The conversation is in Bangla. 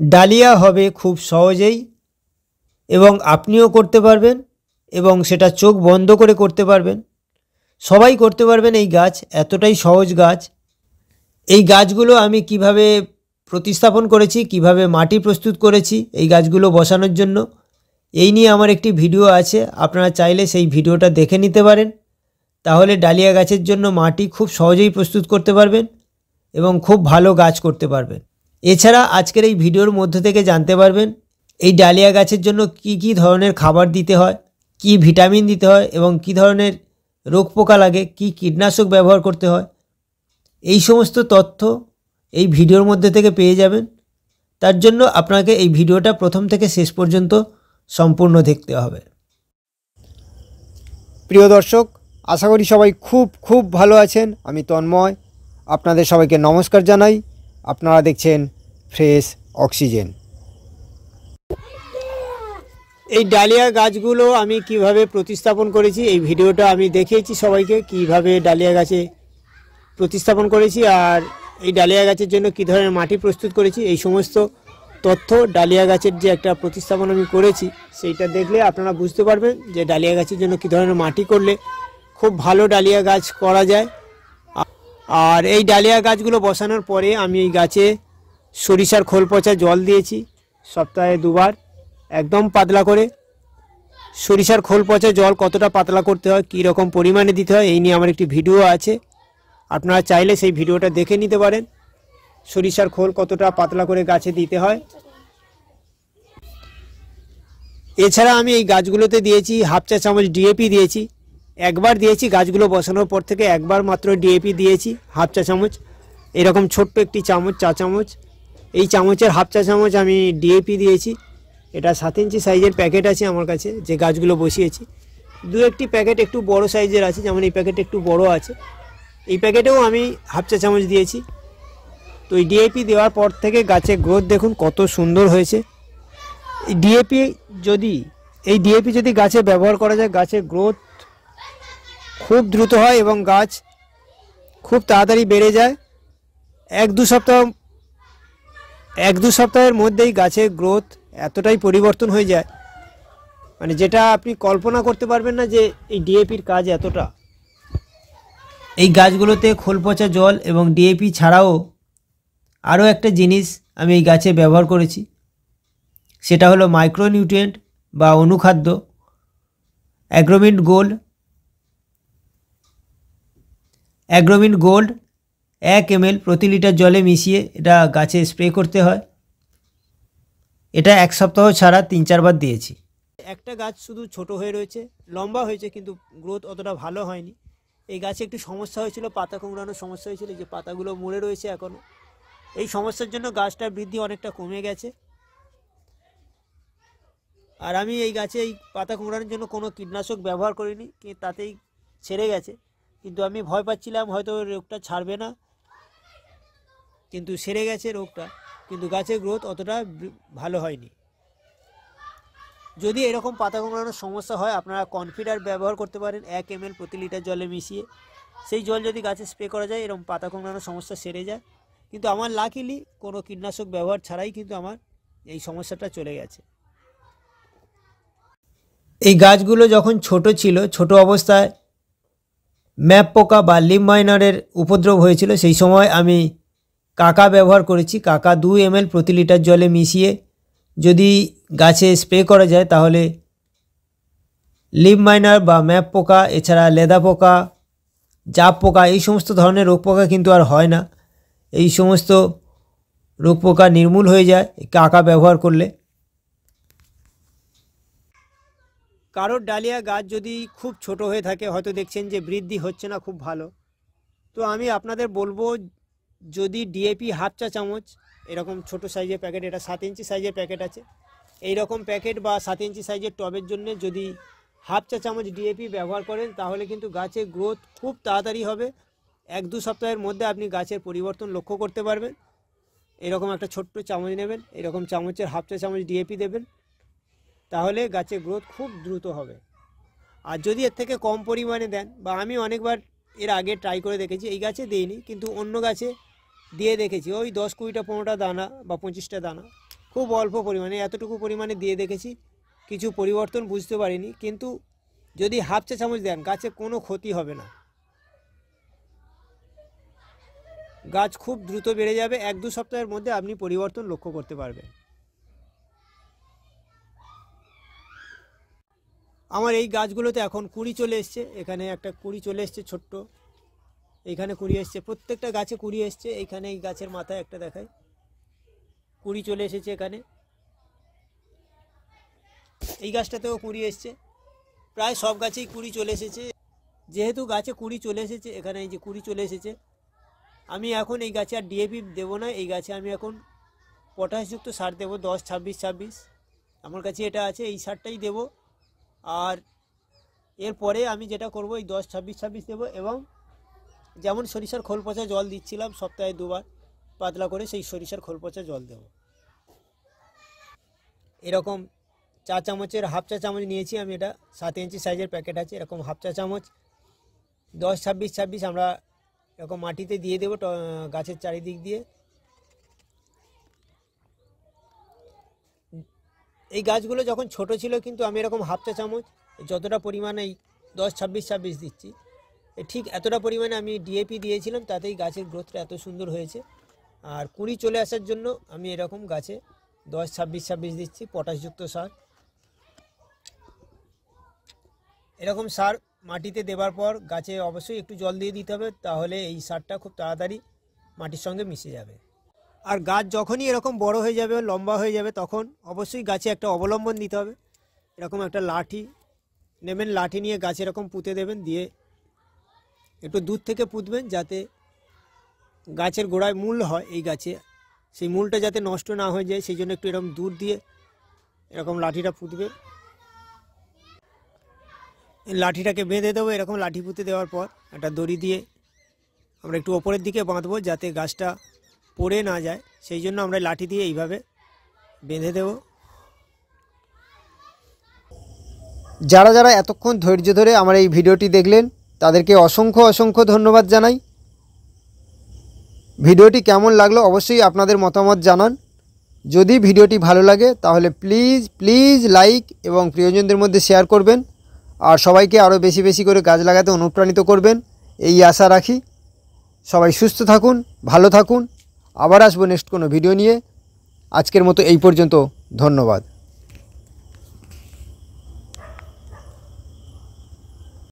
ডালিয়া হবে খুব সহজেই এবং আপনিও করতে পারবেন এবং সেটা চোখ বন্ধ করে করতে পারবেন। সবাই করতে পারবেন এই গাছ, এতটাই সহজ গাছ। এই গাছগুলো আমি কীভাবে প্রতিস্থাপন করেছি, কীভাবে মাটি প্রস্তুত করেছি, এই গাছগুলো বসানোর জন্য, এই নিয়ে আমার একটি ভিডিও আছে। আপনারা চাইলে সেই ভিডিওটা দেখে নিতে পারেন। তাহলে ডালিয়া গাছের জন্য মাটি খুব সহজেই প্রস্তুত করতে পারবেন এবং খুব ভালো গাছ করতে পারবেন। এছাড়া আজকের এই ভিডিওর মধ্য থেকে জানতে পারবেন, এই ডালিয়া গাছের জন্য কি কি ধরনের খাবার দিতে হয়, কি ভিটামিন দিতে হয় এবং কি ধরনের রোগ পোকা লাগে, কি কীটনাশক ব্যবহার করতে হয়। এই সমস্ত তথ্য এই ভিডিওর মধ্যে থেকে পেয়ে যাবেন। তার জন্য আপনাকে এই ভিডিওটা প্রথম থেকে শেষ পর্যন্ত সম্পূর্ণ দেখতে হবে। প্রিয় দর্শক, আশা করি সবাই খুব খুব ভালো আছেন। আমি তন্ময়। আপনাদের সবাইকে নমস্কার জানাই। আপনারা দেখছেন ফ্রেশ অক্সিজেন। এই ডালিয়া গাছগুলো আমি কীভাবে প্রতিস্থাপন করেছি, এই ভিডিওটা আমি দেখিয়েছি সবাইকে, কীভাবে ডালিয়া গাছে প্রতিস্থাপন করেছি আর এই ডালিয়া গাছের জন্য কী ধরনের মাটি প্রস্তুত করেছি, এই সমস্ত তথ্য ডালিয়া গাছের যে একটা প্রতিস্থাপন আমি করেছি, সেইটা দেখলে আপনারা বুঝতে পারবেন যে ডালিয়া গাছের জন্য কী ধরনের মাটি করলে খুব ভালো ডালিয়া গাছ করা যায়। আর এই ডালিয়া গাছগুলো বসানোর পরে আমি এই গাছে সরিষার খোল পচা জল দিয়েছি, সপ্তাহে দুবার, একদম পাতলা করে। সরিষার খোল পচা জল কতটা পাতলা করতে হয়, কী রকম পরিমাণে দিতে হয়, এই নিয়ে আমার একটি ভিডিও আছে। আপনারা চাইলে সেই ভিডিওটা দেখে নিতে পারেন, সরিষার খোল কতটা পাতলা করে গাছে দিতে হয়। এছাড়া আমি এই গাছগুলোতে দিয়েছি হাফ চা চামচ ডিএপি দিয়েছি একবার দিয়েছি গাছগুলো বসানোর পর থেকে একবার মাত্র ডিএপি দিয়েছি, হাফ চা চামচ। এরকম ছোট্ট একটি চামচ, চা চামচ। এই চামচের হাফ চা চামচ আমি ডিএপি দিয়েছি। এটা সাত ইঞ্চি সাইজের প্যাকেট আছে আমার কাছে, যে গাছগুলো বসিয়েছি। দু একটি প্যাকেট একটু বড় সাইজের আছে, যেমন এই প্যাকেট একটু বড় আছে। এই প্যাকেটেও আমি হাফ চা চামচ দিয়েছি। তো এই ডিএপি দেওয়ার পর থেকে গাছের গ্রোথ দেখুন কত সুন্দর হয়েছে। ডিএপি যদি, এই ডিএপি যদি গাছে ব্যবহার করা যায়, গাছের গ্রোথ খুব দ্রুত হয় এবং গাছ খুব তাড়াতাড়ি বেড়ে যায়। এক দু সপ্তাহ, এক দু সপ্তাহের মধ্যেই গাছের গ্রোথ এতটাই পরিবর্তন হয়ে যায়। মানে যেটা আপনি কল্পনা করতে পারবেন না যে এই ডিএপির কাজ এতটা। এই গাছগুলোতে খোল পচা জল এবং ডিএপি ছাড়াও আরও একটা জিনিস আমি এই গাছে ব্যবহার করেছি। সেটা হলো মাইক্রোনিউট্রিয়েন্ট বা অনুখাদ্য। অ্যাগ্রোমিন্ট গোল্ড অ্যাগ্রোমিন্ট গোল্ড, এক এমএল প্রতি লিটার জলে মিশিয়ে এটা গাছে স্প্রে করতে হয়। এটা এক সপ্তাহ ছাড়া তিন চারবার দিয়েছি। একটা গাছ শুধু ছোট হয়ে রয়েছে, লম্বা হয়েছে, কিন্তু গ্রোথ অতটা ভালো হয়নি। এই গাছে একটু সমস্যা হয়েছিল, পাতা কুমড়ানোর সমস্যা হয়েছিল যে পাতাগুলো মরে রয়েছে এখনও এই সমস্যার জন্য গাছটার বৃদ্ধি অনেকটা কমে গেছে। আর আমি এই গাছে এই পাতা কুমড়ানোর জন্য কোনো কীটনাশক ব্যবহার করিনি তাতেই ছেড়ে গেছে। কিন্তু আমি ভয় পাচ্ছিলাম, হয়তো রোগটা ছাড়বে না। কিন্তু সেরে গেছে রোগটা। কিন্তু গাছের গ্রোথ অতটা ভালো হয়নি। যদি এরকম পাতা কুমড়ানোর সমস্যা হয়, আপনারা কনফিডার ব্যবহার করতে পারেন। এক এম প্রতি লিটার জলে মিশিয়ে। সেই জল যদি গাছে স্প্রে করা যায়, এরকম পাতা কুমড়ানোর সমস্যা সেরে যায়। কিন্তু আমার লাকিলি কোনো কীটনাশক ব্যবহার ছাড়াই কিন্তু আমার এই সমস্যাটা চলে গেছে। এই গাছগুলো যখন ছোট ছিল, ছোট অবস্থায় ম্যাপ পোকা বা লিম মাইনারের উপদ্রব হয়েছিল, সেই সময় আমি কাকা ব্যবহার করেছি। কাকা দু এম প্রতি লিটার জলে মিশিয়ে যদি গাছে স্প্রে করা যায়, তাহলে লিম মাইনার বা ম্যাপ পোকা, এছাড়া লেদা পোকা, জাপ পোকা, এই সমস্ত ধরনের রোগ পোকা কিন্তু আর হয় না। এই সমস্ত রোগ পোকা নির্মূল হয়ে যায়, কাকা ব্যবহার করলে। কারোর ডালিয়া গাছ যদি খুব ছোট হয়ে থাকে, হয়তো দেখছেন যে বৃদ্ধি হচ্ছে না, খুব ভালো। তো আমি আপনাদের বলব, যদি ডিএপি হাফ চা চামচ, এরকম ছোট সাইজের প্যাকেট, এটা সাত ইঞ্চি সাইজের প্যাকেট আছে। এই রকম প্যাকেট বা সাত ইঞ্চি সাইজের টবের জন্য যদি হাফ চা চামচ ডিএপি ব্যবহার করেন, তাহলে কিন্তু গাছের গ্রোথ খুব তাড়াতাড়ি হবে। এক দু সপ্তাহের মধ্যে আপনি গাছের পরিবর্তন লক্ষ্য করতে পারবেন। এরকম একটা ছোট্ট চামচ নেবেন, এরকম চামচের হাফ চা চামচ ডিএপি দেবেন। তাহলে গাছের গ্রোথ খুব দ্রুত হবে। আর যদি এর থেকে কম পরিমাণে দেন, বা আমি অনেকবার এর আগে ট্রাই করে দেখেছি, এই গাছে দিইনি, কিন্তু অন্য গাছে দিয়ে দেখেছি, ওই দশ কুড়িটা পনেরোটা দানা বা পঁচিশটা দানা, খুব অল্প পরিমাণে, এতটুকু পরিমাণে দিয়ে দেখেছি, কিছু পরিবর্তন বুঝতে পারিনি, কিন্তু যদি হাফ চা চামচ দেন, গাছে কোনো ক্ষতি হবে না। গাছ খুব দ্রুত বেড়ে যাবে, এক দু সপ্তাহের মধ্যে আপনি পরিবর্তন লক্ষ্য করতে পারবেন। আমার এই গাছগুলোতে এখন কুড়ি চলে এসছে। এখানে একটা কুড়ি চলে এসছে ছোট্ট। এইখানে কুড়ি এসছে, প্রত্যেকটা গাছে কুড়ি এসছে। এইখানে এই গাছের মাথায় একটা দেখায় কুড়ি চলে এসেছে এখানে। এই গাছটাতেও কুড়ি এসছে। প্রায় সব গাছেই কুড়ি চলে এসেছে। যেহেতু গাছে কুড়ি চলে এসেছে, এখানে এই যে কুড়ি চলে এসেছে, আমি এখন এই গাছে আর ডিএপি দেবো না। এই গাছে আমি এখন পটাশযুক্ত সার দেবো, দশ, ছাব্বিশ ছাব্বিশ। আমার কাছে এটা আছে, এই সারটাই দেবো। আর এরপরে আমি যেটা করব, এই দশ, ছাব্বিশ ছাব্বিশ দেবো এবং যেমন সরিষার খোল পচা জল দিচ্ছিলাম সপ্তাহে দুবার, পাতলা করে সেই সরিষার খোল পচা জল দেব। এরকম চা চামচের হাফ চা চামচ নিয়েছি আমি এটা, সাত ইঞ্চি সাইজের প্যাকেট আছে, এরকম হাফ চা চামচ। দশ, ছাব্বিশ ছাব্বিশ আমরা এরকম মাটিতে দিয়ে দেবো গাছের চারিদিক দিয়ে। এই গাছগুলো যখন ছোট ছিল কিন্তু আমি এরকম হাফ চা চামচ, যতটা পরিমাণে এই দশ, ছাব্বিশ ছাব্বিশ দিচ্ছি ঠিক এতটা পরিমাণে আমি ডিএপি দিয়েছিলাম, তাতেই গাছের গ্রোথটা এত সুন্দর হয়েছে। আর কুড়ি চলে আসার জন্য আমি এরকম গাছে দশ, ছাব্বিশ ছাব্বিশ দিচ্ছি, পটাশযুক্ত সার। এরকম সার মাটিতে দেবার পর গাছে অবশ্যই একটু জল দিয়ে দিতে হবে, তাহলে এই সারটা খুব তাড়াতাড়ি মাটির সঙ্গে মিশে যাবে। আর গাছ যখনই এরকম বড় হয়ে যাবে, লম্বা হয়ে যাবে, তখন অবশ্যই গাছে একটা অবলম্বন দিতে হবে। এরকম একটা লাঠি, নেবেন লাঠি নিয়ে গাছ এরকম পুঁতে দেবেন, দিয়ে একটু দূর থেকে পুঁতবেন যাতে গাছের গোড়ায় মূল হয় এই গাছে। সেই মূলটা যাতে নষ্ট না হয়ে যায়, সেই জন্য একটু এরকম দূর দিয়ে এরকম লাঠিটা পুঁতবে। লাঠিটাকে বেঁধে দেবো এরকম লাঠি পুঁতে দেওয়ার পর, একটা দড়ি দিয়ে আমরা একটু ওপরের দিকে বাঁধবো যাতে গাছটা পড়ে না যায়, সেই জন্য আমরা লাঠি দিয়ে এইভাবে বেঁধে দেব। যারা যারা এতক্ষণ ধৈর্য ধরে আমার এই ভিডিওটি দেখলেন, তাদেরকে অসংখ্য অসংখ্য ধন্যবাদ জানাই। ভিডিওটি কেমন লাগল অবশ্যই আপনাদের মতামত জানান। যদি ভিডিওটি ভালো লাগে, তাহলে প্লিজ প্লিজ লাইক এবং প্রিয়জনদের মধ্যে শেয়ার করবেন। আর সবাইকে আরও বেশি বেশি করে গাছ লাগাতে অনুপ্রাণিত করবেন। এই আশা রাখি। সবাই সুস্থ থাকুন, ভালো থাকুন। আবার আসব নেক্সট কোনো ভিডিও নিয়ে। আজকের মতো এই পর্যন্ত ধন্যবাদ।